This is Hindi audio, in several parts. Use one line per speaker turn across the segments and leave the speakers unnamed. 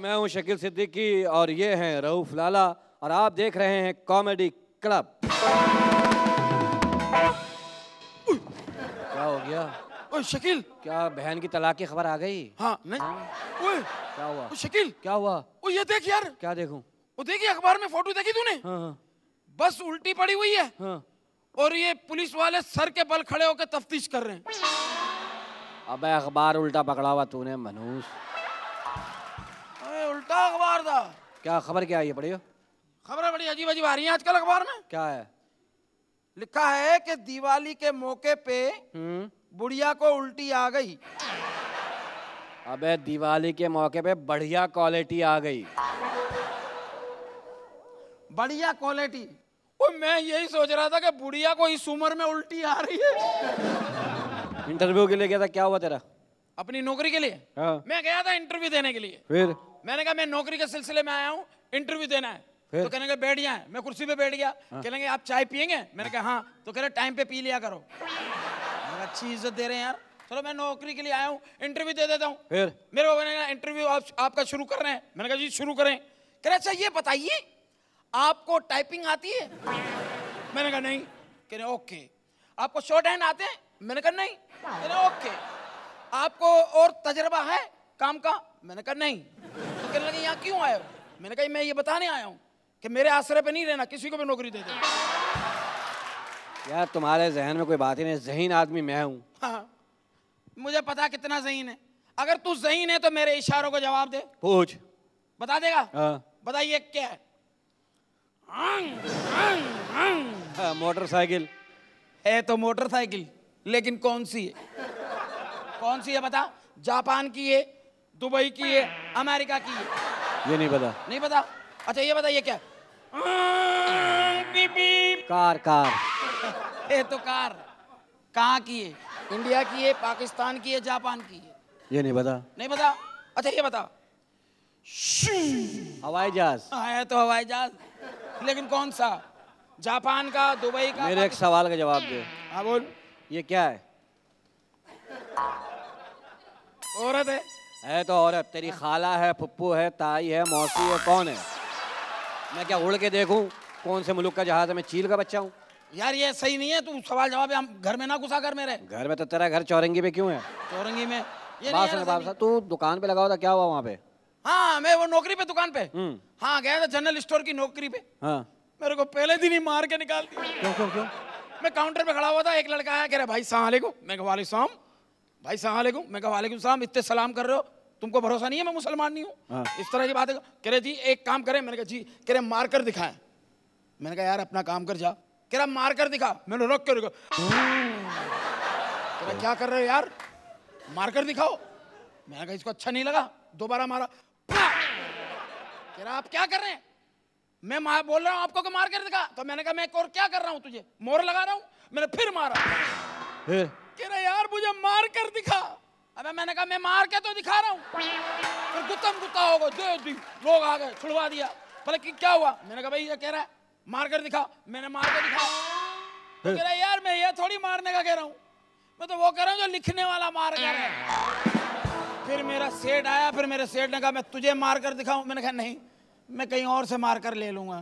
मैं हूँ शकील सिद्दीकी और ये हैं रऊफ लाला और आप देख रहे हैं कॉमेडी क्लब। क्या हो गया?
ओए शकील!
क्या बहन की तलाक की खबर आ गई?
हाँ नहीं। ओए
क्या हुआ?
ओ शकील!
क्या हुआ?
ओ ये देख यार!
क्या देखूँ?
वो देखी अखबार में फ़ोटो देखी तूने?
हाँ हाँ।
बस उल्टी पड़ी हुई है।
हाँ।
और ये पुलिस वाले सर के बल खड़े होकर तफ्तीश कर रहे हैं।
अबे अखबार उल्टा पकड़ा हुआ तूने मनूस।
उल्टा अखबार था?
क्या खबर क्या आई है पढ़ियो।
खबरें बड़ी अजीब अजीब आ रही हैं आजकल अखबार में।
क्या है?
लिखा है कि दिवाली के मौके पे
हम्म।
बुढ़िया को उल्टी आ गई।
अबे दिवाली के मौके पे बढ़िया क्वालिटी आ गई।
बढ़िया क्वालिटी? ओ मैं यही सोच रहा था कि बुढ़िया को इस उम्र में उल्टी आ रही है।
इंटरव्यू के लिए गया था क्या हुआ तेरा?
अपनी नौकरी के लिए?
हाँ।
मैं गया था इंटरव्यू देने के लिए।
फिर?
मैंने कहा मैं नौकरी के सिलसिले में आया हूँ इंटरव्यू देना है।
फिर?
तो कहने लगे बैठ जाए मैं कुर्सी पे बैठ गया। कहने आप चाय पियेंगे? मैंने कहा हाँ। तो कह रहे टाइम पे पी लिया करो। अच्छी इज़्ज़त दे रहे हैं यार। चलो मैं नौकरी के लिए आया हूँ इंटरव्यू दे देता हूँ।
फिर?
मेरे को मैंने कहा इंटरव्यू आप, आपका शुरू कर रहे हैं। मैंने कहा जी शुरू करें। कह रहे अच्छा ये बताइए आपको टाइपिंग आती है? मैंने कहा नहीं। कह रहे ओके। आपको शॉर्ट हैंड आते हैं? मैंने कहा नहीं। कह रहे ओके। आपको और तजर्बा है काम का? मैंने कहा नहीं। कहने लगे यहाँ क्यों आए हो? मैंने कहा मैं ये बताने आया हूँ कि मेरे आश्रय पे नहीं रहना किसी को भी नौकरी दे दे।
यार तुम्हारे जहन में कोई बात ही नहीं जहीन आदमी मैं हूँ।
हाँ मुझे पता कितना जहीन है। अगर तू जहीन है तो मेरे इशारों को जवाब दे।
पूछ।
बता देगा?
हाँ।
बताइए क्या है?
हाँ, मोटरसाइकिल।
है तो मोटरसाइकिल लेकिन कौन सी है? कौन सी है बता? जापान की है दुबई की है अमेरिका की है।
ये नहीं पता।
नहीं पता? अच्छा ये बताइए क्या? Beep beep
car car.
है तो कार। कहाँ की है? इंडिया की है पाकिस्तान की है जापान की है।
ये नहीं पता।
नहीं पता? अच्छा ये बता
हवाई जहाज़।
हाँ, है तो हवाई जहाज़। लेकिन कौन सा? जापान का दुबई का
मेरे एक सवाल का जवाब दे।
हाँ बोल।
ये क्या है?
औरत है।
है तो औरत तेरी खाला है फुप्पू है ताई है मौसी है कौन है? मैं क्या उड़ के देखूँ? कौन से मुल्क का जहाज़ है? मैं चील का बच्चा हूँ।
यार ये सही नहीं है तू सवाल जवाब हम घर में ना घुसा कर मेरे।
घर में तो तेरा घर चौरंगी पे क्यों है?
चौरंगी में? ये
बात सुन सुन तू दुकान पे लगा था क्या हुआ वहाँ पे?
हाँ मैं वो नौकरी पे दुकान पे।
हम्म।
हाँ गया था जनरल स्टोर की नौकरी पे।
हाँ।
मेरे को पहले दिन ही मार के निकाल दिया।
क्यों क्यों क्यों?
मैं काउंटर पे खड़ा हुआ था एक लड़का आया कह रहा भाई सलाम मैं वाले सलाम। भाई सलाम मैं कहा वालेकुम सलाम इतने सलाम कर रहे हो? तुमको भरोसा नहीं है मैं मुसलमान नहीं
हाँ।
हूँ। इस तरह की बात है कह रहे जी एक काम करें। मैंने कहा जी कह रहे मार कर दिखाएँ। मैंने कहा यार अपना काम कर जा। कह रहा मार कर दिखा। मैंने रख कर दिखा कह रहा क्या कर रहे हो यार? मार कर दिखाओ। मैंने कहा इसको अच्छा नहीं लगा। दोबारा मारा। कह रहा आप क्या कर रहे हैं? मैं मार बोल रहा हूँ आपको कि मार कर दिखा? तो मैंने कहा मैं एक और क्या कर रहा हूँ तुझे? मोर लगा रहा हूँ? मैंने फिर मारा। कह रहा यार मुझे मार कर दिखा। अबे मैंने कहा मैं मार के तो दिखा रहा हूँ। फिर गुत्तम गुत्ता हो गए दे दी लोग आ गए छुड़वा दिया। बोले कि क्या हुआ? मैंने कहा भाई ये कह रहा है मार कर दिखा। मैंने मार कर दिखा। तो कह रहा है, यार मैं ये थोड़ी मारने का कह रहा हूँ। मैं तो वो कह रहा हूँ जो लिखने वाला मार कर है। फिर मेरा सेठ आया फिर मेरे सेठ ने कहा मैं तुझे मार कर दिखाऊँ? मैंने कहा नहीं मैं कहीं और से मार कर ले लूँगा।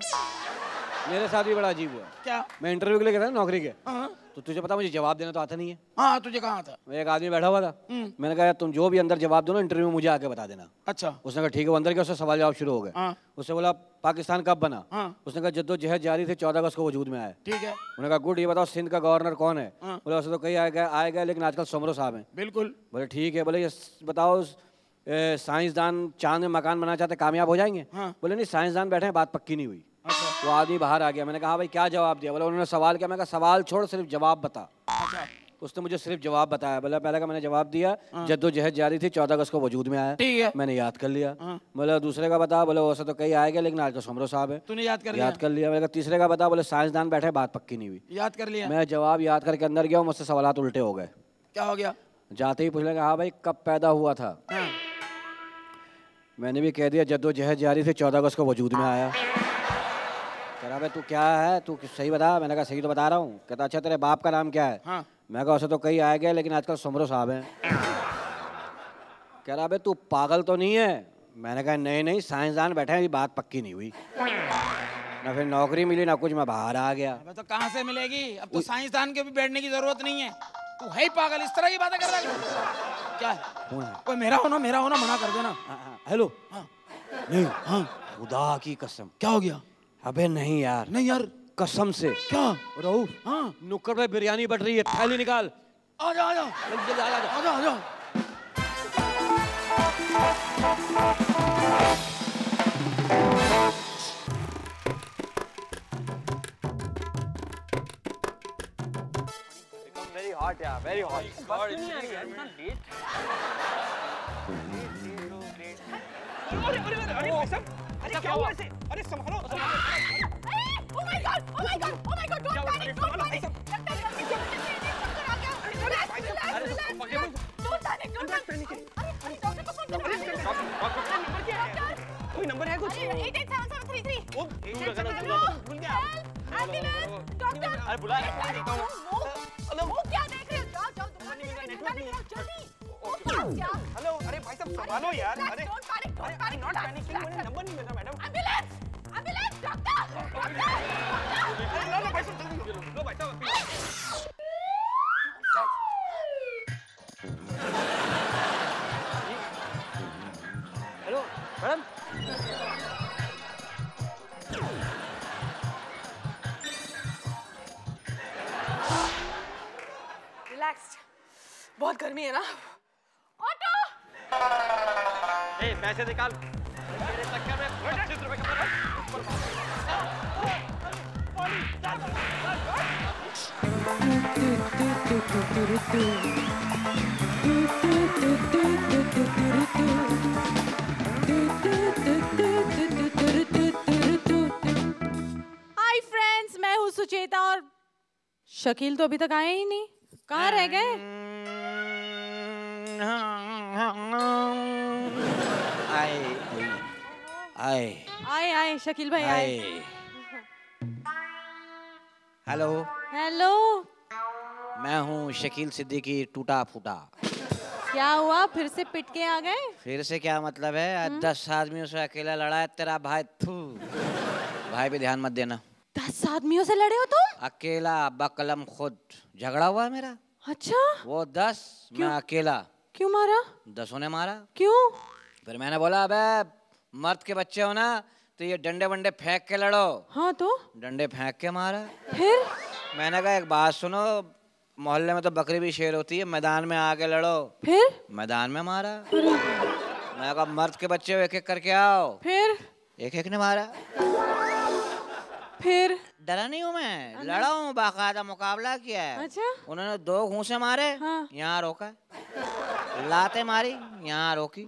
मेरे साथ भी बड़ा अजीब हुआ।
क्या?
मैं इंटरव्यू के लिए गया था ना नौकरी के।
हाँ।
तो तुझे पता मुझे जवाब देना तो आता नहीं है?
हाँ तुझे कहा था
मैं एक आदमी बैठा हुआ था।
हम्म।
मैंने कहा तुम जो भी अंदर जवाब दो ना इंटरव्यू में मुझे आके बता देना।
अच्छा।
उसने कहा ठीक है। वो अंदर गया उससे सवाल जवाब शुरू हो गए।
हाँ।
उसने बोला पाकिस्तान कब बना?
हाँ।
उसने कहा जद्दोजहद जारी थी चौदह अगस्त को वजूद में आया।
ठीक है।
उन्होंने कहा गुड ये बताओ सिंध का गवर्नर कौन है?
हाँ।
बोले वैसे तो कहीं आए गए आए गए लेकिन आजकल समरो साहब हैं।
बिल्कुल।
बोले ठीक है बोले ये बताओ साइंसदान चाँद में मकान बनाना चाहते कामयाब हो जाएँगे। बोले नहीं साइंसदान बैठे बात पक्की नहीं हुई।
अच्छा।
वो आदमी बाहर आ गया। मैंने कहा हाँ भाई क्या जवाब दिया? बोले उन्होंने सवाल किया। मैं कहा सवाल छोड़ सिर्फ़ जवाब बता।
अच्छा।
उसने मुझे सिर्फ़ जवाब बताया। बोला पहले का मैंने जवाब दिया जद्दोजहद जारी थी चौदह अगस्त को वजूद में आया।
ठीक है।
मैंने याद कर लिया।
हाँ।
बोला दूसरे का बता बोले वैसे तो कई आएगा लेकिन आज तो समरो साहब है।
तूने याद कर लिया?
याद कर लिया। मैंने कहा तीसरे का बता बोले साइंसदान बैठे बात पक्की नहीं हुई।
याद कर लिया?
मैं जवाब याद करके अंदर गया हूँ मुझसे सवाल उल्टे हो गए।
क्या हो गया?
जाते ही पूछ लगा हाँ भाई कब पैदा हुआ था?
हाँ।
मैंने भी कह दिया जद्दोजहद जारी थी चौदह अगस्त को वजूद में आया। कह रहा तू क्या है? तू सही बता मैंने कहा सही तो बता रहा हूँ। कहता अच्छा तेरे बाप का नाम क्या है?
हाँ।
मैं कहा वैसे तो कई आए गए लेकिन आजकल समरो साहब हैं। कह रहा भाई तू पागल तो नहीं है?
मैंने कहा नहीं नहीं साइंसदान बैठे हैं अभी बात पक्की नहीं हुई। ना फिर नौकरी मिली ना कुछ मैं बाहर आ गया।
अबे तो कहाँ से मिलेगी? अब तो साइंसदान के भी बैठने की ज़रूरत नहीं है। तू है ही पागल इस तरह की बातें कर रहा है? क्या है? कोई मेरा होना मेरा होना मना कर देना।
हाँ, हाँ, हेलो?
हाँ।
नहीं
हाँ।
खुदा की कसम।
क्या हो गया?
अबे नहीं यार।
नहीं यार।
कसम से।
क्या?
रहू
हाँ।
नुक्कड़ पे बिरयानी बट रही है। थैली निकाल।
आ जा। आ जा
आ जा
आ जा आ जा
वेरी हॉट यार वेरी हॉट
अच्छा क्या हुआ इसे अरे संभालो
Oh my god! Oh my god! Oh my god! Don't panic! Don't panic! लगता है जल्दी जल्दी जल्दी चक्कर आ गया। Relax, relax, relax, relax. Don't panic! Don't panic! अरे अरे डॉक्टर को फ़ोन करो.
डॉक्टर नंबर क्या है कोई नंबर है कुछ
887733.
वो एक सेकंड
हेलो
भूल गया
एंबुलेंस डॉक्टर
अरे बुला
हेलो वो क्या देख रहे हो जाओ जाओ दुकान में निकाल निकाल जल्दी
हेलो अरे भाई साहब संभालो यार अरे
don't panic don't panic
not panicking मुझे नंबर नहीं मिल रहा मैडम
हेलो मैडम
रिलैक्स्ड बहुत गर्मी है ना? ऑटो
ए पैसे निकाल। मेरे चक्कर में 25 रुपए का
सुचेता और शकील तो अभी तक आए ही नहीं। कहाँ रह गए?
आए आए।
आए आए शकील भाई आए।
आए। हेलो।
हेलो।
मैं हूँ शकील सिद्दीकी टूटा फूटा
क्या हुआ? फिर से पिट के आ गए?
फिर से क्या मतलब है? आज दस आदमियों से अकेला लड़ा है तेरा भाई। थू। भाई पे ध्यान मत देना।
दस आदमियों से लड़े हो तुम?
अकेला बकलम खुद। झगड़ा हुआ है मेरा?
अच्छा।
वो दस क्यों? मैं अकेला।
क्यों मारा?
दसों ने मारा।
क्यों?
फिर मैंने बोला अबे मर्द के बच्चे हो ना तो ये डंडे वंडे फेंक के लड़ो।
हाँ तो?
डंडे फेंक के मारा।
फिर?
मैंने कहा एक बात सुनो मोहल्ले में तो बकरी भी शेर होती है मैदान में आके लड़ो।
फिर?
मैदान में मारा। मैं कहा मर्द के बच्चे एक एक करके आओ।
फिर?
एक एक ने मारा।
फिर?
डरा नहीं हूँ मैं लड़ा हूँ बाकायदा मुकाबला किया है।
अच्छा।
उन्होंने दो घूसे मारे
हाँ।
यहाँ रोका। लाते मारी यहाँ रोकी।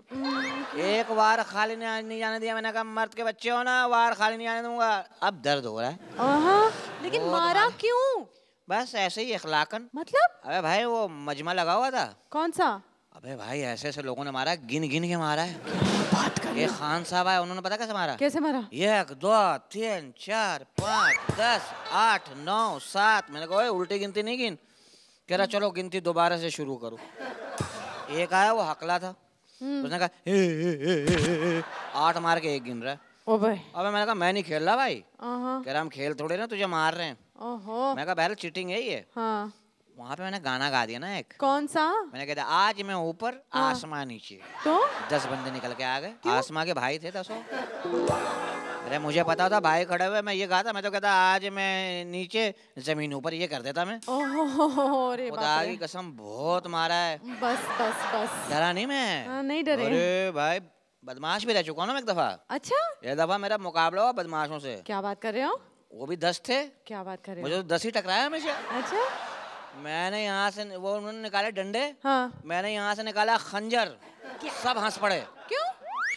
एक बार खाली नहीं जाने दिया मैंने कहा मर्द के बच्चे हो ना वार खाली नहीं आने दूँगा। अब दर्द हो रहा है।
हाँ लेकिन मारा क्यों?
बस ऐसे ही इखलाकन
मतलब?
अबे भाई वो मजमा लगा हुआ था।
कौन सा?
अबे भाई ऐसे ऐसे लोगों ने मारा गिन गिन के मारा है। बात कर एक खान साहब आए उन्होंने पता कैसे मारा?
कैसे मारा?
एक दो तीन चार पाँच दस आठ नौ सात। मैंने कहा उल्टी गिनती नहीं गिन? कह रहा चलो गिनती दोबारा से शुरू करो। एक आया वो हकला था। उसने कहा आठ मार के एक गिन रहा है।
ओ भाई।
अबे मैंने कहा मैं नहीं खेल रहा भाई।
हाँ
कह रहा हम खेल थोड़े ना तुझे मार रहे हैं।
ओहो।
मैं कहा बहरहाल चीटिंग है ये?
हाँ।
वहाँ पे मैंने गाना गा दिया ना एक।
कौन सा?
मैंने कहा था, आज मैं ऊपर आसमां नीचे।
तो?
दस बंदे निकल के आ गए। आसमां के भाई थे दसों। अरे मुझे पता था भाई खड़े हुए मैं ये कहा था मैं तो कहता आज मैं नीचे ज़मीन ऊपर ये कर देता मैं। खुदा की कसम बहुत मारा है।
बस बस बस।
डरा नहीं मैं।
हाँ, नहीं डरे।
अरे भाई बदमाश भी रह चुका हूँ ना मैं एक दफ़ा।
अच्छा?
ये दफ़ा मेरा मुकाबला हुआ बदमाशों से।
क्या बात कर रहे हो?
वो भी दस थे।
क्या बात कर रहे
मुझे
हो?
तो दस ही टकराया हमेशा।
अच्छा?
मैंने यहाँ से वो उन्होंने निकाले डंडे।
हाँ।
मैंने यहाँ से निकाला खंजर। सब हंस पड़े।
क्यों?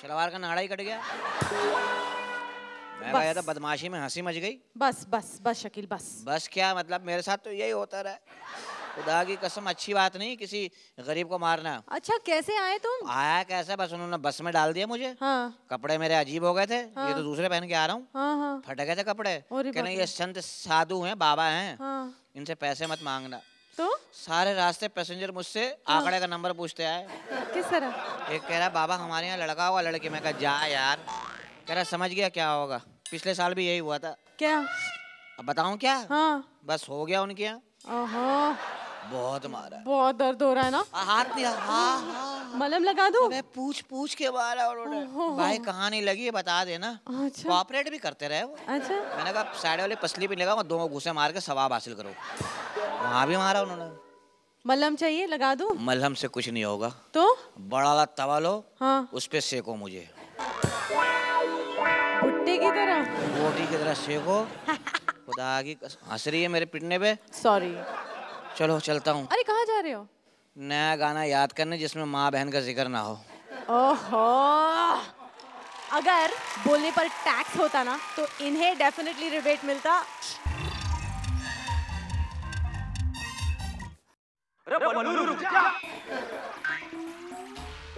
शलवार का नाड़ा ही कट गया। मैं गया था बदमाशी में हँसी मच गई।
बस बस बस शकील बस।
बस क्या मतलब? मेरे साथ तो यही होता रहा। खुदा की कसम अच्छी बात नहीं किसी गरीब को मारना।
अच्छा कैसे आए तुम?
आया कैसे? बस उन्होंने बस में डाल दिया मुझे।
हाँ।
कपड़े मेरे अजीब हो गए थे। हाँ। ये तो दूसरे पहन के आ रहा हूँ।
हाँ हाँ।
फट गए थे कपड़े। कहने ये संत साधु हैं बाबा हैं।
हाँ।
इनसे पैसे मत मांगना।
तो?
सारे रास्ते पैसेंजर मुझसे आंकड़े का नंबर पूछते आए।
किस तरह?
एक कह रहा बाबा हमारे यहाँ लड़का हुआ लड़की। मैं कहा जा यार। कह रहा समझ गया क्या होगा? पिछले साल भी यही हुआ था।
क्या?
अब बताऊँ क्या?
हाँ।
बस हो गया उनके यहाँ। बहुत मारा। है।
बहुत दर्द हो रहा है ना?
आ, हाथ नहीं हाँ हाँ।
मलम लगा दूँ?
मैं पूछ पूछ के मारा उन्होंने। भाई कहाँ नहीं लगी है बता देना।
अच्छा।
कोऑपरेट भी करते रहे वो।
अच्छा।
मैंने कहा साइड वाले पसली भी लगा दो घुसे मार के सवाब हासिल करो। वहाँ भी मारा उन्होंने।
मलहम चाहिए लगा दूँ?
मलहम से कुछ नहीं होगा।
तो?
बड़ा वाला तवा लो।
हाँ।
उस पे सेको मुझे।
तरह
रोटी की तरह सेको। खुदा की हंस रही है मेरे पिटने पे?
सॉरी
चलो चलता हूँ।
अरे कहाँ जा रहे हो?
नया गाना याद करने जिसमें माँ बहन का ज़िक्र ना हो।
ओहो! अगर बोलने पर टैक्स होता ना तो इन्हें डेफिनेटली रिबेट मिलता।
रुक जा।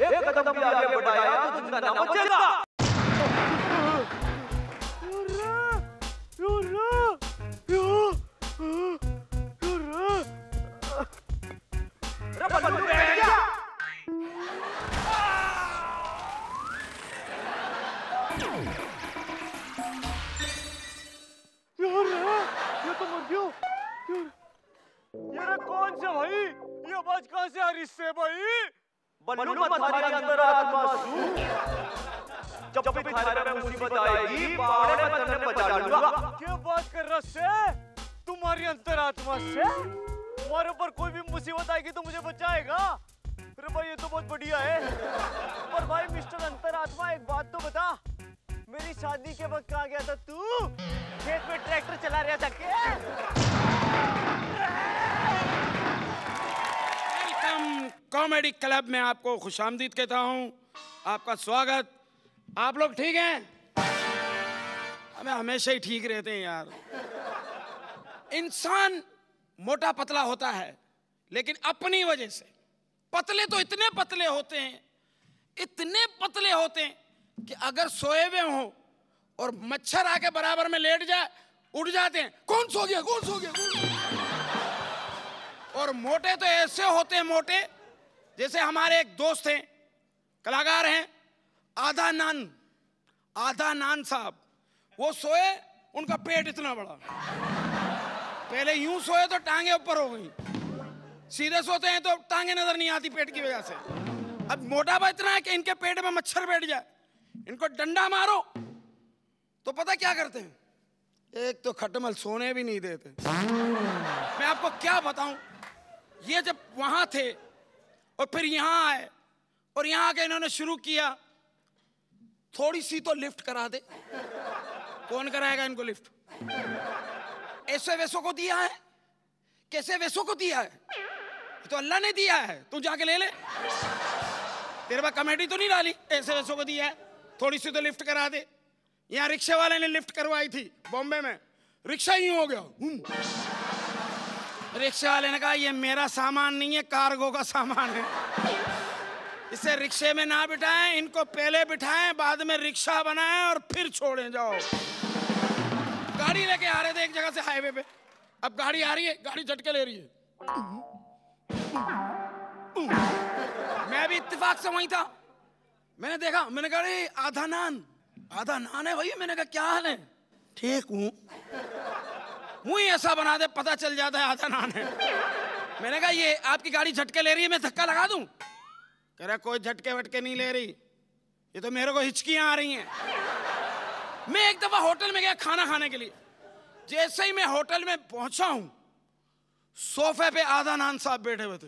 एक कदम भी आगे बढ़ाया तो ज़िंदा ना बचेगा
आपको खुशामदीद कहता हूँ। आपका स्वागत। आप लोग ठीक हैं? हमें हमेशा ही ठीक रहते हैं यार। इंसान मोटा पतला होता है, लेकिन अपनी वजह से। पतले तो इतने पतले होते हैं, इतने पतले होते हैं कि अगर सोए हुए हों और मच्छर आके बराबर में लेट जाए उठ जाते हैं। कौन सो गया? कौन सो गया? और मोटे तो ऐसे होते हैं मोटे जैसे हमारे एक दोस्त हैं, कलाकार हैं, आधा नान आधा नान साहब, वो सोए, उनका पेट इतना बड़ा। पहले यूँ सोए तो टांगे ऊपर हो गई। सीधे सोते हैं तो टांगे नज़र नहीं आती पेट की वजह से। अब मोटापा इतना है कि इनके पेट में मच्छर बैठ जाए। इनको डंडा मारो तो पता क्या करते हैं? एक तो खटमल सोने भी नहीं देते। मैं आपको क्या बताऊँ? ये जब वहाँ थे और फिर यहाँ आए और यहाँ आके इन्होंने शुरू किया, थोड़ी सी तो लिफ्ट करा दे। कौन कराएगा इनको लिफ्ट? ऐसे वैसों को दिया है? कैसे वैसों को दिया है? तो अल्लाह ने दिया है। तू जाके ले ले। तेरे पास कमेटी तो नहीं डाली? ऐसे वैसों को दिया है। थोड़ी सी तो लिफ्ट करा दे। यहाँ रिक्शे वाले ने लिफ्ट करवाई थी बॉम्बे में। रिक्शा ही हो गया। हुम। रिक्शे वाले ने कहा, ये मेरा सामान नहीं है, कार्गो का सामान है। इसे रिक्शे में ना बिठाएँ, इनको पहले बिठाएँ, बाद में रिक्शा बनाएँ और फिर छोड़ें, जाओ। गाड़ी लेके आ रहे थे एक जगह से हाईवे पे। अब गाड़ी आ रही है, गाड़ी झटके ले रही है। मैं भी इत्तेफाक से वहीं था। मैंने देखा, मैंने कहा आधा नान आधा नान है भैया? मैंने कहा, क्या हाल है? ठीक हूँ। मुँह ऐसा बना दे, पता चल जाता है आधा नान है। मैंने कहा, ये आपकी गाड़ी झटके ले रही है, मैं धक्का लगा दूँ? कह रहा, कोई झटके वटके नहीं ले रही। ये तो मेरे को हिचकियाँ आ रही हैं। मैं एक दफ़ा होटल में गया खाना खाने के लिए। जैसे ही मैं होटल में पहुँचा हूँ, सोफे पे आधा नान साहब बैठे हुए थे।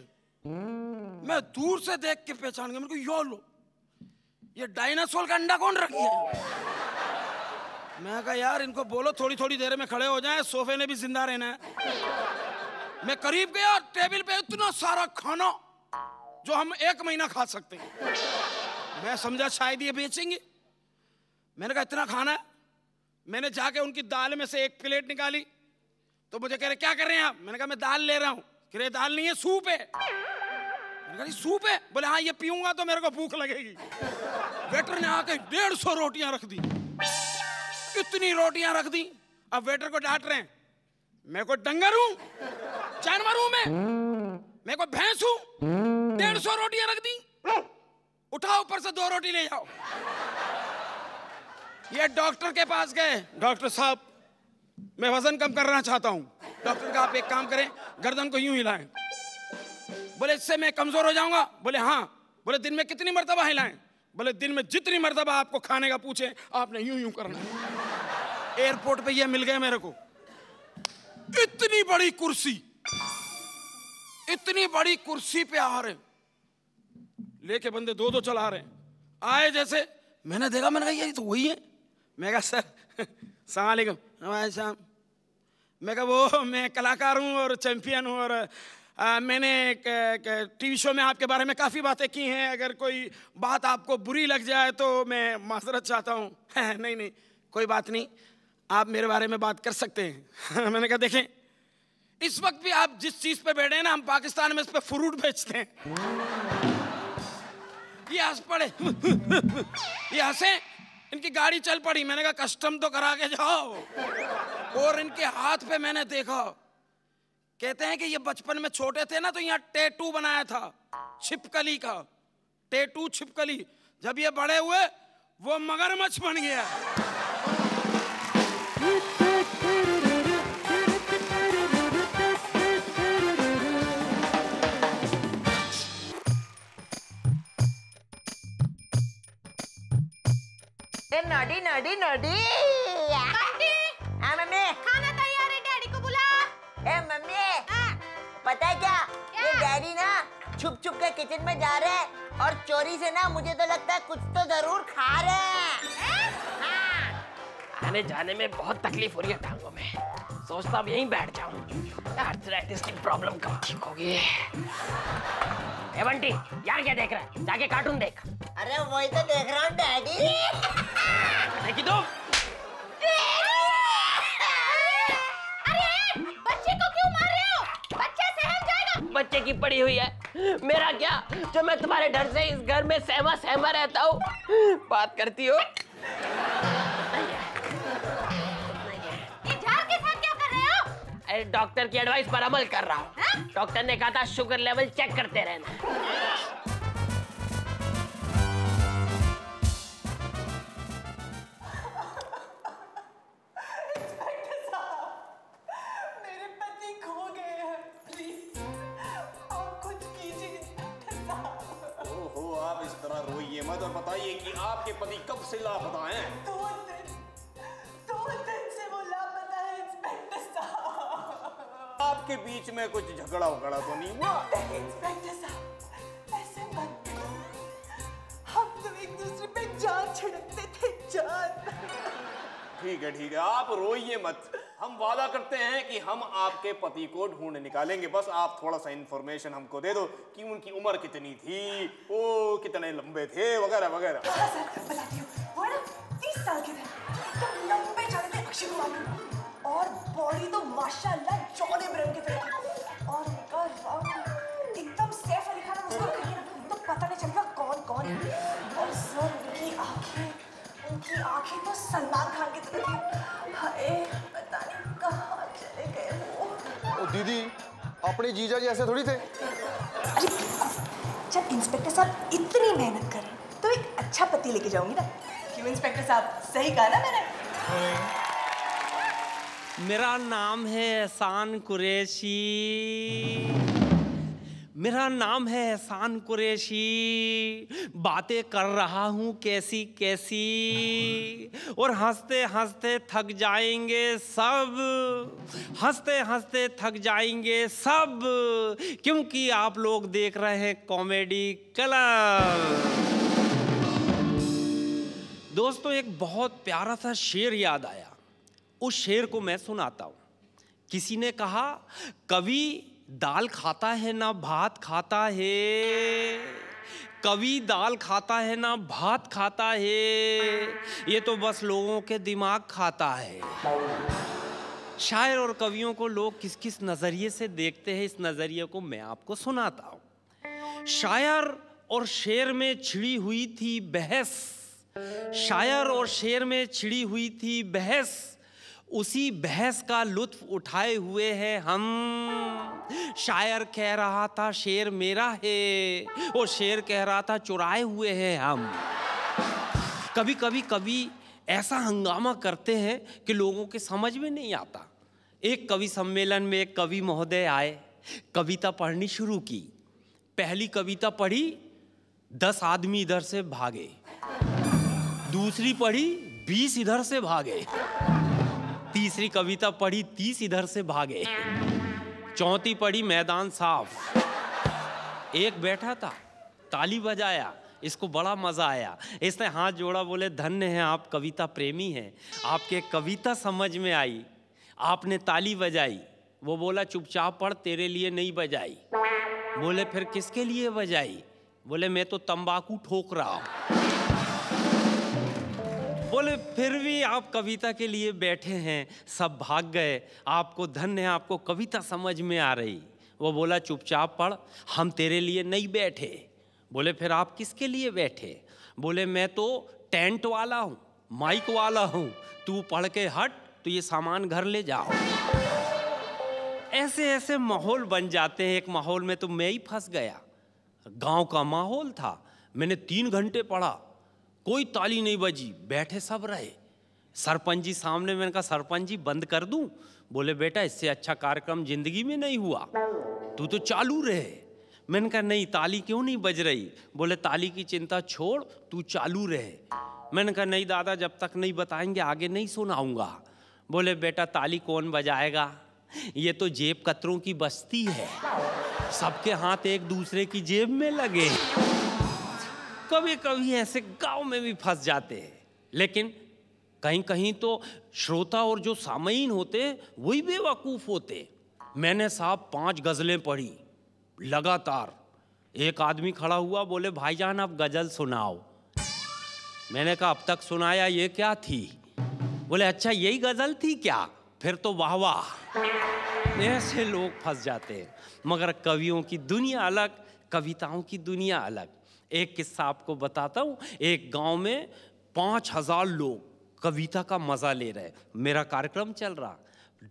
मैं दूर से देख के पहचान गया, मेरे को यो लो। ये डायनासोर का अंडा कौन रखी है मैं कहा, यार, इनको बोलो थोड़ी थोड़ी देर में खड़े हो जाएँ, सोफे ने भी ज़िंदा रहना है। मैं करीब गया टेबल पे इतना सारा खाना जो हम एक महीना खा सकते हैं। मैं समझा, शायद ये बेचेंगे। मैंने कहा, इतना खाना है? मैंने जाके उनकी दाल में से एक प्लेट निकाली। तो मुझे कह रहे, क्या कर रहे हैं आप? मैंने कहा, मैं दाल ले रहा हूँ। कह रहे, दाल नहीं है, सूप है। मैंने कहा सूप है? बोले हाँ ये पीऊँगा तो मेरे को भूख लगेगी। वेटर ने आके डेढ़ सौ रोटियाँ रख दी। इतनी रोटियाँ रख दी? अब वेटर को डांट रहे हैं मैं कोई डंगर हूँ, जानवर हूँ मैं मैं कोई भैंस हूँ, डेढ़ सौ रोटियाँ रख दी, उठाओ ऊपर से दो रोटी ले जाओ। ये डॉक्टर के पास गए। डॉक्टर साहब, मैं वज़न कम करना चाहता हूँ। डॉक्टर का आप एक काम करें, गर्दन को यूँ हिलाएँ बोले, इससे मैं कमज़ोर हो जाऊँगा। बोले हाँ। बोले, दिन में कितनी मरतबा हिलाएँ? बोले, दिन में जितनी मरतबा आपको खाने का पूछे, आपने यूँ यूँ करना है। एयरपोर्ट पे ये मिल गए मेरे को। इतनी बड़ी कुर्सी इतनी बड़ी कुर्सी पे आ रहे लेके बंदे दो दो चला रहे आए जैसे मैंने देखा मैंने कहा ये तो वही है। मैं कहा सर सलामकुम हमारे शाम मैं कहा वो मैं कलाकार हूँ और चैंपियन हूँ और आ, मैंने टीवी शो में आपके बारे में काफ़ी बातें की हैं। अगर कोई बात आपको बुरी लग जाए तो मैं माजरत चाहता हूँ। नहीं नहीं कोई बात नहीं। आप मेरे बारे में बात कर सकते हैं। मैंने कहा, देखें, इस वक्त भी आप जिस चीज़ पे बैठे हैं ना, हम पाकिस्तान में इस पे फ्रूट बेचते हैं। ये हंस पड़े। ये हंसे। इनकी गाड़ी चल पड़ी। मैंने कहा, कस्टम तो करा के जाओ। और इनके हाथ पे मैंने देखा। कहते हैं कि ये बचपन में छोटे थे ना तो यहाँ टेटू बनाया था, छिपकली का। टेटू, छिपकली। जब ये बड़े हुए, वो मगरमच्छ बन गया।
नडी नडी नडी। हाँ मम्मी।
खाना तैयार है डैडी को बुला।
ए मम्मी।
हाँ,
पता है क्या? ये डैडी ना छुप छुप के किचन में जा रहे हैं और चोरी से ना मुझे तो लगता है कुछ तो ज़रूर खा रहे हाँ।
आने जाने में बहुत तकलीफ़ हो रही है टांगों में। सोचता अब यहीं बैठ जाऊँ। आर्थराइटिस की प्रॉब्लम कब ठीक होगी? ए बंटी यार क्या देख रहा है? जाके कार्टून देख।
अरे वही तो देख रहा हूँ डैडी।
देखी तुम?
बच्चे को क्यों मार रहे हो? बच्चा सहम जाएगा।
बच्चे की पड़ी हुई है। मेरा क्या? जो मैं तुम्हारे डर से इस घर में सहमा सहमा रहता हूँ। बात करती हो? अरे डॉक्टर की एडवाइस पर अमल कर रहा हूँ। डॉक्टर ने कहा था शुगर लेवल चेक करते रहना।
पति खो गए आप
इस तरह रोइए मत और बताइए कि आपके पति कब से लापता हैं।
दो
आपके बीच में कुछ झगड़ा उगड़ा तो नहीं हुआ?
इंस्पेक्टर साहब ऐसे मत हम तो एक दूसरे पे जान छिड़कते थे जान।
ठीक है ठीक है। आप रोइए मत। हम वादा करते हैं कि हम आपके पति को ढूंढ निकालेंगे। बस आप थोड़ा सा इंफॉर्मेशन हमको दे दो कि उनकी उम्र कितनी थी वो कितने लंबे थे वगैरह वगैरह।
हाँ हूँ है और बॉडी तो माशाल्लाह जॉन इब्राहिम की तरह और उनका रंग एकदम सैफ अली खान उसको तो पता नहीं चलता कौन कौन है। और सर उनकी आँखें उनकी आँखें तो सलमान खान की तरह थी। हाय पता नहीं कहाँ चले गए वो।
ओ दीदी अपने जीजा जी ऐसे थोड़ी थे?
अरे जब इंस्पेक्टर साहब इतनी मेहनत करें तो एक अच्छा पति लेके जाऊँगी ना। क्यों इंस्पेक्टर साहब? सही कहा ना मैंने।
मेरा नाम है एहसान कुरैशी। मेरा नाम है एहसान कुरैशी। बातें कर रहा हूँ कैसी कैसी। और हँसते हँसते थक जाएँगे सब। हँसते हँसते थक जाएँगे सब। क्योंकि आप लोग देख रहे हैं कॉमेडी क्लब। दोस्तों, एक बहुत प्यारा सा शेर याद आया। उस शेर को मैं सुनाता हूँ। किसी ने कहा, कवि दाल खाता है ना भात खाता है? कवि दाल खाता है ना भात खाता है? ये तो बस लोगों के दिमाग खाता है। शायर और कवियों को लोग किस किस नज़रिए से देखते हैं, इस नज़रिए को मैं आपको सुनाता हूँ। शायर और शेर में छिड़ी हुई थी बहस। शायर और शेर में छिड़ी हुई थी बहस। उसी बहस का लुत्फ उठाए हुए हैं हम। शायर कह रहा था, शेर मेरा है। वो शेर कह रहा था, चुराए हुए हैं हम। कभी कभी कभी ऐसा हंगामा करते हैं कि लोगों के समझ में नहीं आता। एक कवि सम्मेलन में एक कवि महोदय आए, कविता पढ़नी शुरू की। पहली कविता पढ़ी, दस आदमी इधर से भागे। दूसरी पढ़ी, बीस इधर से भागे। तीसरी कविता पढ़ी, तीस इधर से भागे। चौथी पढ़ी मैदान साफ़। एक बैठा था, ताली बजाया, इसको बड़ा मज़ा आया। इसने हाथ जोड़ा, बोले, धन्य है आप, कविता प्रेमी हैं। आपके कविता समझ में आई, आपने ताली बजाई। वो बोला, चुपचाप पढ़, तेरे लिए नहीं बजाई। बोले, फिर किसके लिए बजाई? बोले, मैं तो तंबाकू ठोक रहा हूँ। बोले, फिर भी आप कविता के लिए बैठे हैं, सब भाग गए, आपको धन्य है, आपको कविता समझ में आ रही। वो बोला, चुपचाप पढ़, हम तेरे लिए नहीं बैठे। बोले, फिर आप किसके लिए बैठे? बोले, मैं तो टेंट वाला हूँ, माइक वाला हूँ, तू पढ़ के हट तो ये सामान घर ले जाओ। ऐसे ऐसे माहौल बन जाते हैं। एक माहौल में तो मैं ही फंस गया। गाँव का माहौल था। मैंने तीन घंटे पढ़ा। कोई ताली नहीं बजी, बैठे सब रहे। सरपंच जी सामने, मैंने कहा, सरपंच जी बंद कर दूँ? बोले, बेटा, इससे अच्छा कार्यक्रम ज़िंदगी में नहीं हुआ। तू तो चालू रहे। मैंने कहा, नहीं, ताली क्यों नहीं बज रही? बोले, ताली की चिंता छोड़, तू चालू रहे। मैंने कहा, नहीं, दादा, जब तक नहीं बताएँगे, आगे नहीं सुनाऊँगा। बोले, बेटा, ताली कौन बजाएगा? ये तो जेब कतरों की बस्ती है। सबके हाथ एक दूसरे की जेब में लगे कभी कभी ऐसे गाँव में भी फंस जाते हैं। लेकिन कहीं कहीं तो श्रोता और जो सामयीन होते वही बेवकूफ़ होते मैंने साहब पाँच गजलें पढ़ी, लगातार। एक आदमी खड़ा हुआ, बोले, भाईजान, आप गज़ल सुनाओ। मैंने कहा, अब तक सुनाया ये क्या थी? बोले अच्छा यही गज़ल थी क्या? फिर तो वाह वाह। ऐसे लोग फंस जाते हैं। मगर कवियों की दुनिया अलग, कविताओं की दुनिया अलग। एक किस्सा आपको बताता हूँ। एक गाँव में पाँच हज़ार लोग कविता का मज़ा ले रहे मेरा कार्यक्रम चल रहा।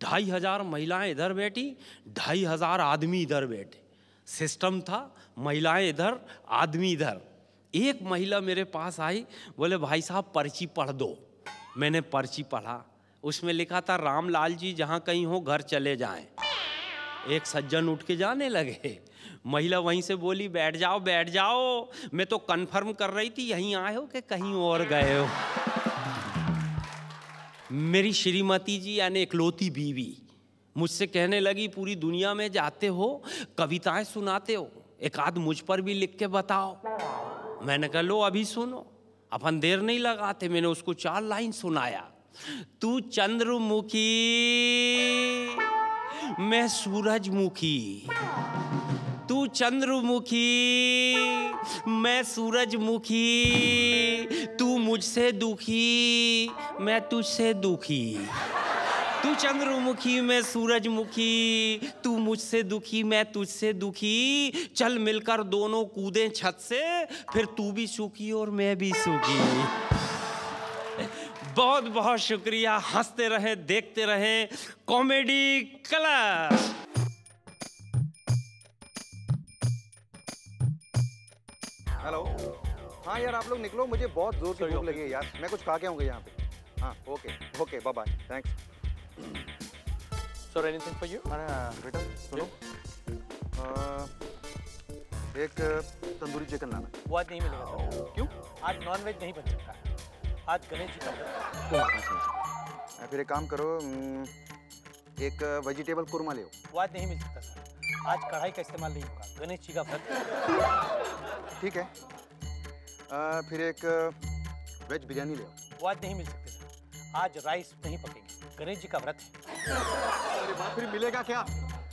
ढाई हज़ार महिलाएँ इधर बैठी, ढाई हज़ार आदमी इधर बैठे। सिस्टम था, महिलाएँ इधर, आदमी इधर। एक महिला मेरे पास आई, बोले, भाई साहब, पर्ची पढ़ दो। मैंने पर्ची पढ़ा। उसमें लिखा था, रामलाल जी जहाँ कहीं हो, घर चले जाएँ। एक सज्जन उठ के जाने लगे। महिला वहीं से बोली, बैठ जाओ बैठ जाओ। मैं तो कंफर्म कर रही थी, यहीं आए हो कि कहीं और गए हो? मेरी श्रीमती जी यानी इकलौती बीवी मुझसे कहने लगी, पूरी दुनिया में जाते हो, कविताएँ सुनाते हो, एक आध मुझ पर भी लिख के बताओ। मैंने कहा, लो, अभी सुनो। अपन देर नहीं लगाते, मैंने उसको चार लाइन सुनाया, तू चंद्रमुखी, मैं सूरजमुखी। तू चंद्रमुखी, मैं सूरजमुखी, तू मुझसे दुखी, मैं तुझसे दुखी। तू चंद्रमुखी, मैं सूरजमुखी, तू मुझसे दुखी, मैं तुझसे दुखी। चल मिलकर दोनों कूदें छत से, फिर तू भी सुखी और मैं भी सुखी। बहुत बहुत शुक्रिया। हँसते रहें, देखते रहें। कॉमेडी कलर
हेलो हाँ यार आप लोग निकलो मुझे बहुत ज़ोर की भूख लगी है यार मैं कुछ खा के आऊँगा यहाँ पे हाँ okay okay bye bye thanks
sir anything for you
अरे बेटा सुनो एक तंदूरी चिकन लाना
वो आज नहीं मिलेगा सर क्यों आज नॉन वेज नहीं बन सकता आज गणेश जी का
फिर एक काम करो एक वेजिटेबल कुरमा ले
आज नहीं मिल सकता सर। आज कढ़ाई का इस्तेमाल नहीं होगा। गणेश जी का व्रत
ठीक है। अ, फिर एक वेज बिरयानी ले
आज नहीं मिल सकते सर। आज राइस नहीं पकेंगे। गणेश जी का व्रत है।
अरे फिर मिलेगा क्या?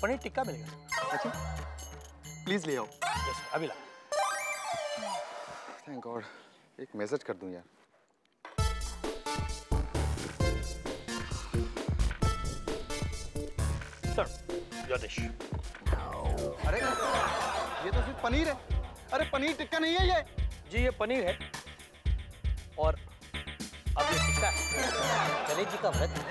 पनीर टिक्का मिलेगा सर।
अच्छा। प्लीज़ ले आओ
यस अभी ला।
थैंक गॉड एक मैसेज कर दूँ यार।
योर डिश
अरे ये तो सिर्फ़ पनीर है। अरे पनीर टिक्का नहीं है ये।
जी ये पनीर है। और
अब ये किसका है।
गणेश जी का व्रत है।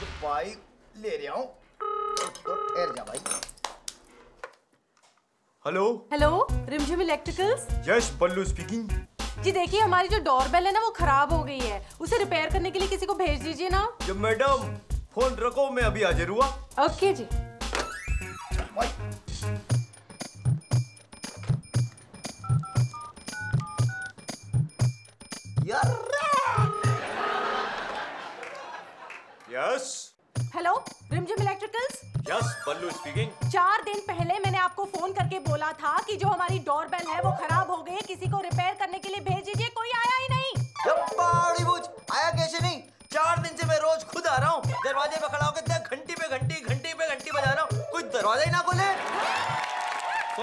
तो बाइक ले रहा हूँ। तो ठहर जा भाई।
Hello
hello Rimjhim electricals
Yash Ballu speaking
जी देखिए हमारी जो डोरबेल है ना वो खराब हो गई है। उसे रिपेयर करने के लिए किसी को भेज दीजिए ना।
जब मैडम फ़ोन रखो मैं अभी हाजिर हुआ।
ओके जी।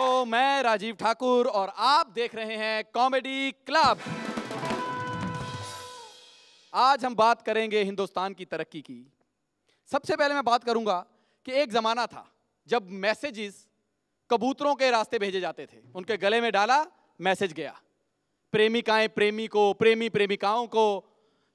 तो मैं राजीव ठाकुर और आप देख रहे हैं कॉमेडी क्लब। आज हम बात करेंगे हिंदुस्तान की तरक्की की। सबसे पहले मैं बात करूँगा कि एक जमाना था जब मैसेजेस कबूतरों के रास्ते भेजे जाते थे। उनके गले में डाला, मैसेज गया। प्रेमिकाएँ प्रेमी को, प्रेमी प्रेमिकाओं को।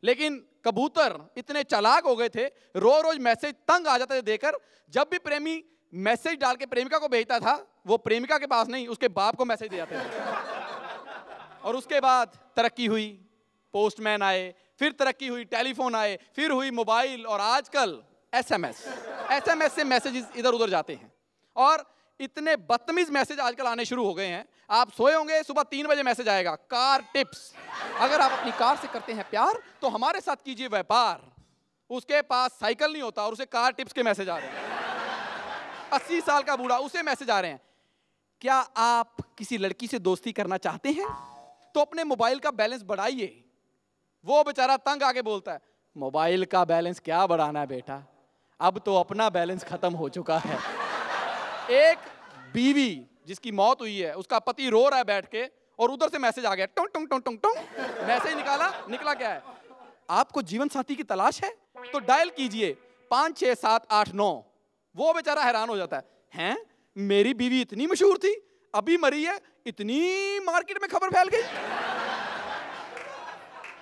लेकिन कबूतर इतने चालाक हो गए थे रोज रोज मैसेज तंग आ जाते थे देकर जब भी प्रेमी मैसेज डाल के प्रेमिका को भेजता था, वो प्रेमिका के पास नहीं, उसके बाप को मैसेज दे जाते थे। और उसके बाद तरक्की हुई पोस्टमैन आए, फिर तरक्की हुई टेलीफोन आए, फिर हुई मोबाइल और आजकल एसएमएस एसएमएस से मैसेजेस इधर उधर जाते हैं। और इतने बदतमीज मैसेज आजकल आने शुरू हो गए हैं। आप सोए होंगे, सुबह तीन बजे मैसेज आएगा कार टिप्स अगर आप अपनी कार से करते हैं प्यार तो हमारे साथ कीजिए व्यापार। उसके पास साइकिल नहीं होता और उसे कार टिप्स के मैसेज आ रहे हैं। अस्सी साल का बूढ़ा उसे मैसेज आ रहे हैं, क्या आप किसी लड़की से दोस्ती करना चाहते हैं? तो अपने मोबाइल का बैलेंस बढ़ाइए। वो बेचारा तंग आके बोलता है, मोबाइल का बैलेंस क्या बढ़ाना है बेटा? अब तो अपना बैलेंस खत्म हो चुका है। एक बीवी जिसकी मौत हुई है, उसका पति रो रहा है बैठ के और उधर से मैसेज आ गया, टुंग टुंग टुंग टुंग टुंग। मैसेज निकाला, निकला क्या है? आपको जीवन साथी की तलाश है? तो डायल कीजिए, पाँच छः सात, आठ, नौ। वो बेचारा हैरान हो जाता है, हैं? मेरी बीवी इतनी मशहूर थी, अभी मरी है, इतनी मार्केट में खबर फैल गई।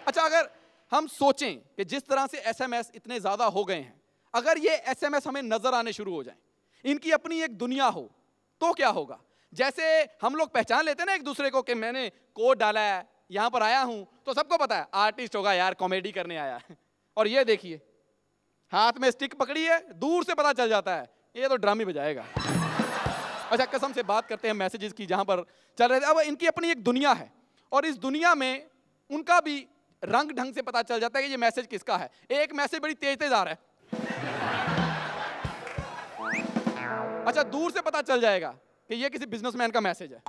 अच्छा अगर हम सोचें कि जिस तरह से एसएमएस इतने ज़्यादा हो गए हैं, अगर ये एसएमएस हमें नज़र आने शुरू हो जाए, इनकी अपनी एक दुनिया हो तो क्या होगा? जैसे हम लोग पहचान लेते ना एक दूसरे को कि मैंने कोड डाला है, यहाँ पर आया हूँ तो सबको पता है, आर्टिस्ट होगा यार, कॉमेडी करने आया है। और ये देखिए हाथ में स्टिक पकड़ी है, दूर से पता चल जाता है। ये तो ड्रामी बजाएगा। अच्छा कसम से बात करते हैं मैसेजेस की जहाँ पर चल रहे थे। अब इनकी अपनी एक दुनिया है और इस दुनिया में उनका भी रंग ढंग से पता चल जाता है कि ये मैसेज किसका है। एक मैसेज बड़ी तेज तेज आ रहा है। अच्छा दूर से पता चल जाएगा कि ये किसी बिजनेसमैन का मैसेज है।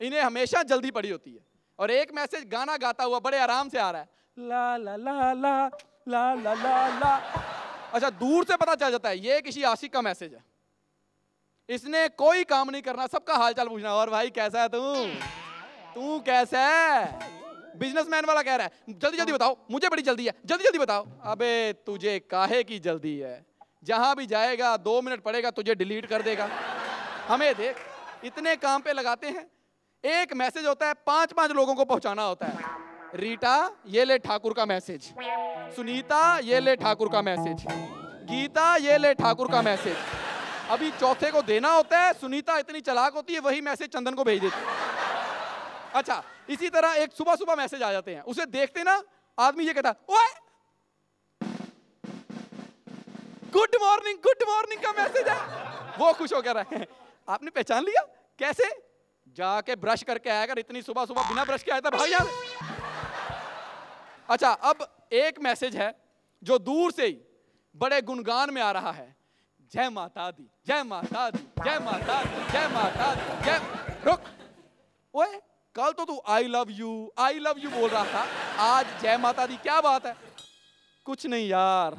इन्हें हमेशा जल्दी पड़ी होती है और एक मैसेज गाना गाता हुआ बड़े आराम से आ रहा है। ला ला ला ला ला ला ला ला। अच्छा दूर से पता चल जाता है, ये किसी आशिक का मैसेज है। इसने कोई काम नहीं करना, सबका हालचाल पूछना, और भाई, कैसा है तू? तू कैसा है? बिजनेसमैन वाला कह रहा है, जल्दी जल्दी बताओ, मुझे बड़ी जल्दी है, जल्दी जल्दी बताओ। अबे, तुझे काहे की जल्दी है? जहाँ भी जाएगा, दो मिनट पड़ेगा, तुझे डिलीट कर देगा। हमें देख, इतने काम पे लगाते हैं, एक मैसेज होता है पाँच पाँच लोगों को पहुंचाना होता है। रीटा ये ले ठाकुर का मैसेज। सुनीता ये ले ठाकुर का मैसेज। गीता ये ले ठाकुर का मैसेज। अभी चौथे को देना होता है सुनीता इतनी चलाक होती है वही मैसेज चंदन को भेज देती है। अच्छा इसी तरह एक सुबह सुबह मैसेज आ जाते हैं। उसे देखते ना आदमी ये कहता है, ओए! गुड मॉर्निंग गुड मॉर्निंग का मैसेज है। वो खुश हो रहे आपने पहचान लिया? कैसे? जाके ब्रश करके आया कर इतनी सुबह सुबह बिना ब्रश के आया था भाई यार अच्छा अब एक मैसेज है जो दूर से ही बड़े गुणगान में आ रहा है। जय माता दी, जय माता दी, जय माता दी, जय माता दी, जय रुक। ओए, कल तो तू I love you I love you बोल रहा था। आज जय माता दी, क्या बात है? कुछ नहीं यार।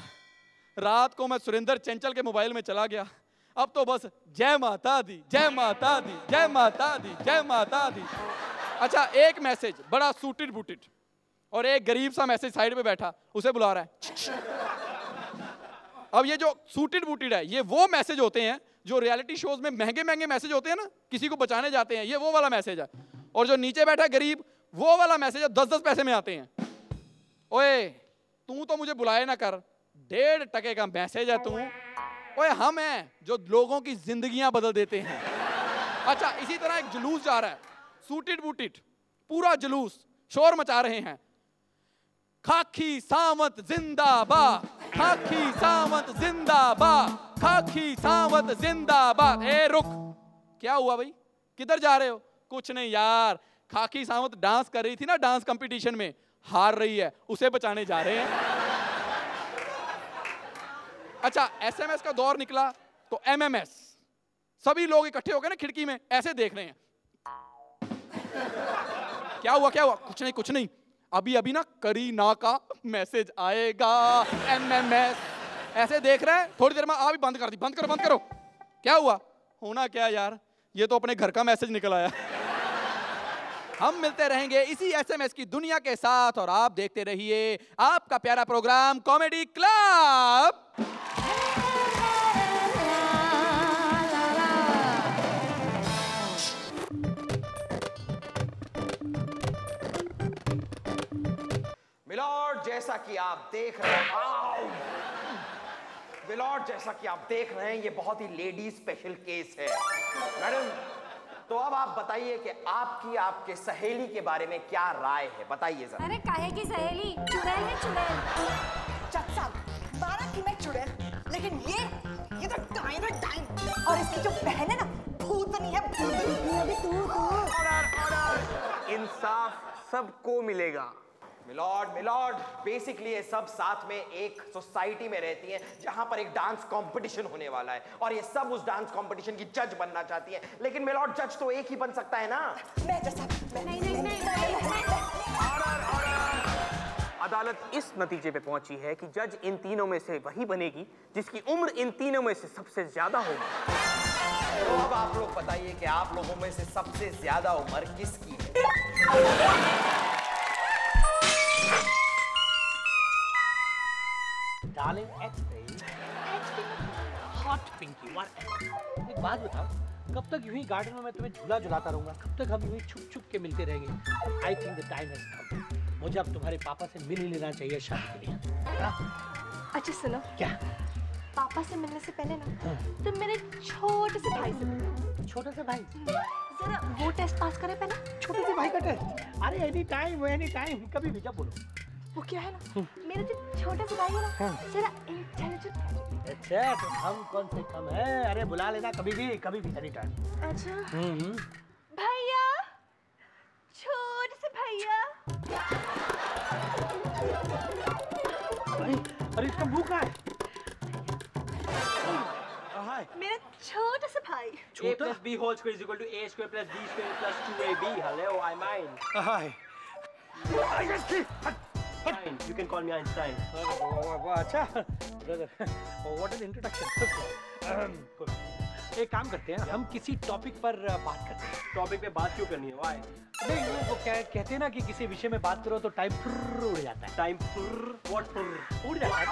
रात को मैं सुरेंद्र चंचल के मोबाइल में चला गया। अब तो बस जय माता दी, जय माता दी, जय माता दी, जय माता दी। अच्छा एक मैसेज बड़ा सूटेड बूटेड और एक गरीब सा मैसेज साइड पे बैठा, उसे बुला रहा है। अब ये जो सूटेड बूटेड है, ये वो मैसेज होते हैं जो रियलिटी शोज़ में महँगे महँगे मैसेज होते हैं ना, किसी को बचाने जाते हैं, ये वो वाला मैसेज है। और जो नीचे बैठा गरीब, वो वाला मैसेज है दस दस पैसे में आते हैं। ओए, तू तो मुझे बुलाए ना कर, डेढ़ टके का मैसेज है तू। ओए, हम हैं जो लोगों की जिंदगियाँ बदल देते हैं। अच्छा इसी तरह एक जुलूस जा रहा है सूटिड बूटिड पूरा जुलूस, शोर मचा रहे हैं। खाकी सावंत जिंदाबाद। खाकी सावंत जिंदाबाद। खाकी सावंत जिंदाबाद। ए, रुक। क्या हुआ भाई? किधर जा रहे हो? कुछ नहीं यार। खाकी सावंत डांस कर रही थी ना डांस कंपटीशन में। हार रही है। उसे बचाने जा रहे हैं। अच्छा एसएमएस का दौर निकला तो एमएमएस। सभी लोग इकट्ठे हो गए ना खिड़की में। ऐसे देख रहे हैं। क्या हुआ क्या हुआ? कुछ नहीं कुछ नहीं। अभी अभी ना करीना का मैसेज आएगा। एम एम एस ऐसे देख रहे हैं? थोड़ी देर में आ भी बंद कर दी। बंद करो बंद करो। क्या हुआ? होना क्या यार? ये तो अपने घर का मैसेज निकल आया। हम मिलते रहेंगे इसी एसएमएस की दुनिया के साथ और आप देखते रहिए आपका प्यारा प्रोग्राम कॉमेडी क्लब।
मिलॉर्ड जैसा कि आप देख रहे हैं! मिलॉर्ड जैसा कि आप देख रहे हैं ये बहुत ही लेडी स्पेशल केस है। मैडम तो अब आप बताइए कि आपकी आपके सहेली के बारे में क्या राय है? बताइए जरा।
अरे काहे की सहेली? चुड़ैल है चुड़ैल।
जज साहब बारह की मैं चुड़ैल लेकिन ये ये तो डाइन है डाइन और इसकी जो बहन है ना भूतनी है भूतनी। तू तू
इंसाफ सबको मिलेगा। मिलॉर्ड मिलॉर्ड बेसिकली ये सब साथ में एक सोसाइटी में रहती हैं जहाँ पर एक डांस कंपटीशन होने वाला है। और ये सब उस डांस कंपटीशन की जज बनना चाहती हैं। लेकिन मिलॉर्ड जज तो एक ही बन सकता है ना?
मैं जज साहब मैं
नहीं नहीं नहीं।
अदालत इस नतीजे पे पहुँची है कि जज इन तीनों में से वही बनेगी जिसकी उम्र इन तीनों में से सबसे ज़्यादा होगी।
तो अब आप लोग बताइए कि आप लोगों में से सबसे ज़्यादा उम्र किसकी है?
डार्लिंग एच पे हॉट पिंकी एक बात बताओ कब तक यूँ ही गार्डन में मैं तुम्हें झूला झुलाता रहूँगा? कब तक हम यूँ ही छुप छुप के मिलते रहेंगे? I think the time has come मुझे अब तुम्हारे पापा से मिल ही लेना चाहिए शादी के लिए। हाँ?
अच्छा सुनो।
क्या?
पापा से मिलने से पहले ना तुम मेरे छोटे से भाई से
छोटे से भाई?
जरा वो टेस्ट पास करे पहले।
छोटे से भाई का टेस्ट अरे एनी टाइम एनी टाइम कभी भी जब बोलो।
वो क्या है ना मेरे जो छोटे से भाई है ना जरा इंटेलिजेंट
अच्छा तो हम कौन से कम है अरे बुला लेना कभी भी कभी भी एनी टाइम
अच्छा भैया छोटे से भैया
अरे अरे इसका मुँह कहाँ है
मेरा छोटा सा भाई
A plus B whole square is equal to A square plus B square plus 2AB. Hello, I'm mine. Hi. Einstein. You can call me Einstein. Acha, brother. Oh, what is the introduction? Um, एक काम करते हैं हम किसी टॉपिक पर uh, बात करते हैं। टॉपिक पे बात क्यों करनी है? वाई नहीं वो वो क्या कहते हैं ना कि किसी विषय में बात करो तो टाइम उड़ जाता है। टाइम व्हाट उड़ जाता है।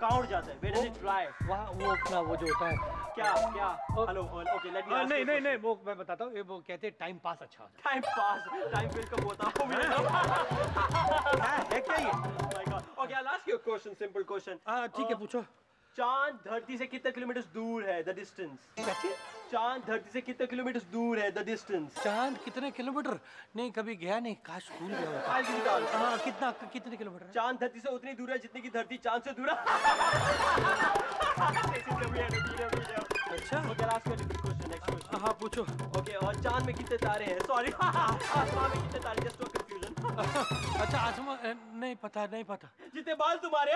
कहाँ उड़ जाता है? डज इट फ्लाई वहाँ वो अपना वो जो होता है। क्या क्या? हेलो ओके लेट मी नहीं नहीं नहीं वो मैं बताता हूँ ये वो कहते हैं टाइम पास अच्छा होता है। टाइम पास टाइम फिर कब होता है? है। क्या ये? Okay I you question simple question हाँ ठीक है पूछो। चाँद धरती से कितने किलोमीटर दूर है द डिस्टेंस चाँद धरती से कितने किलोमीटर दूर है द डिस्टेंस चाँद कितने किलोमीटर? नहीं कभी गया नहीं काश स्कूल गया हाँ कितना कितने किलोमीटर चाँद धरती से उतनी दूर है जितनी की धरती चाँद से दूर है। अच्छा। क्वेश्चन हाँ पूछो। ओके और चाँद में कितने तारे हैं? सॉरी आसमान में कितने तारे? जस्ट अच्छा आसमान नहीं पता नहीं पता। जितने बाल तुम्हारे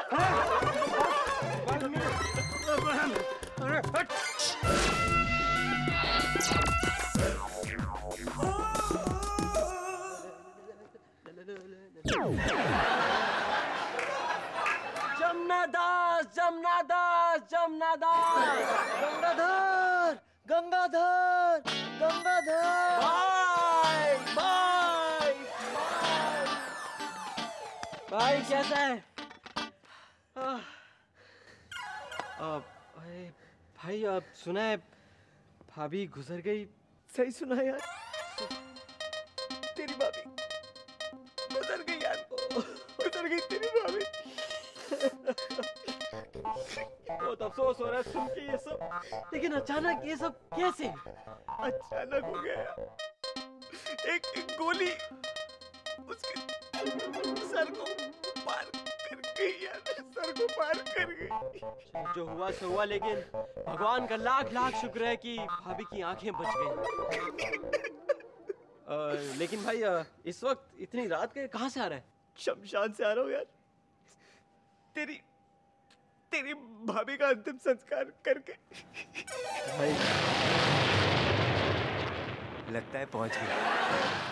जमनादास जमनादास जमनादास। गंगाधर गंगाधर गंगाधर। भाई कैसा है? आ, भाई आप सुना है
भाभी गुजर गई? सही सुना यार। तेरी भाभी गुजर गई यार। गुजर गई तेरी भाभी। बहुत अफसोस हो रहा है सुन के ये सब। लेकिन अचानक ये सब कैसे? अचानक हो गया एक एक गोली उसके सर को पार कर गई यार सर को पार कर गई। जो हुआ सो हुआ लेकिन भगवान का लाख लाख शुक्र है कि भाभी की आँखें बच गई। लेकिन भाई अ, इस वक्त इतनी रात के कहाँ से आ रहा है? शमशान से आ रहा हूँ यार। तेरी तेरी भाभी का अंतिम संस्कार करके। भाई लगता है पहुँच गई